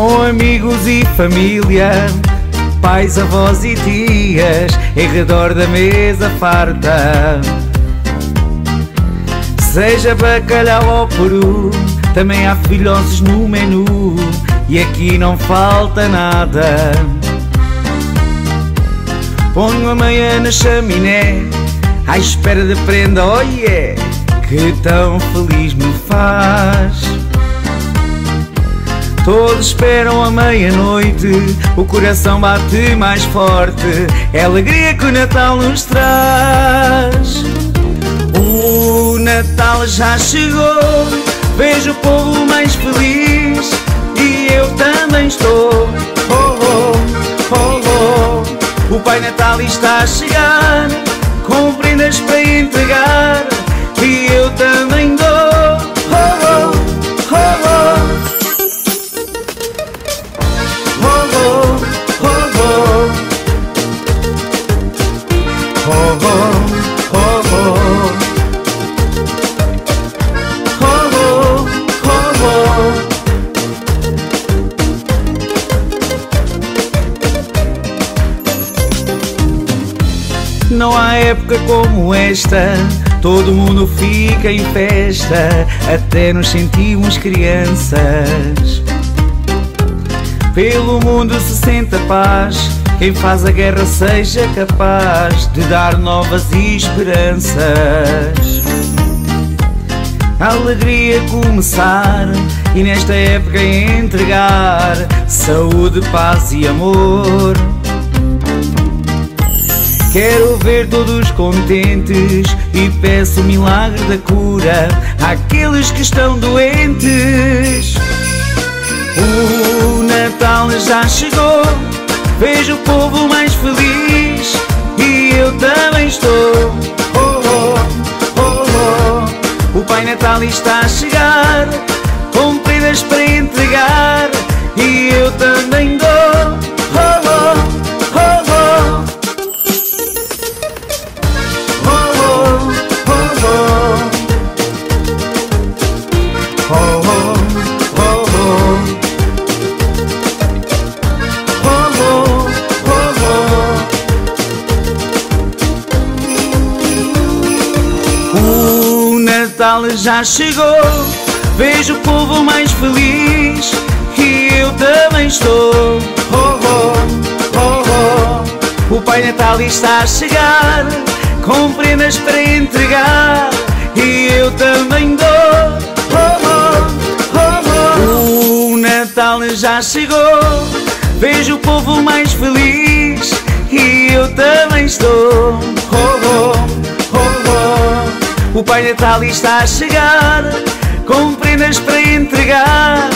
amigos e família, pais, avós e tias, em redor da mesa farta. Seja bacalhau ou peru, também há filhosos no menu, e aqui não falta nada. Ponho a meia na chaminé, à espera de prenda, oh yeah, que tão feliz me faz. Todos esperam a meia-noite, o coração bate mais forte, é alegria que o Natal nos traz. O Natal já chegou, vejo o povo mais feliz e eu também estou. Oh, oh, oh, oh. O Pai Natal está a chegar, com prendas para entregar e eu também dou. Época como esta, todo mundo fica em festa, até nos sentimos crianças. Pelo mundo se sente a paz, quem faz a guerra seja capaz de dar novas esperanças. A alegria começar e nesta época entregar saúde, paz e amor. Quero ver todos contentes e peço o milagre da cura àqueles que estão doentes. O Natal já chegou, vejo o povo mais feliz e eu também estou. Oh, oh, oh, oh. O Pai Natal está a chegar, Natal já chegou, vejo o povo mais feliz e eu também estou. Oh, oh, oh, oh. O Pai Natal está a chegar, com prendas para entregar e eu também dou. Oh, oh, oh, oh. O Natal já chegou, vejo o povo mais feliz O Pai Natal está a chegar, com prendas para entregar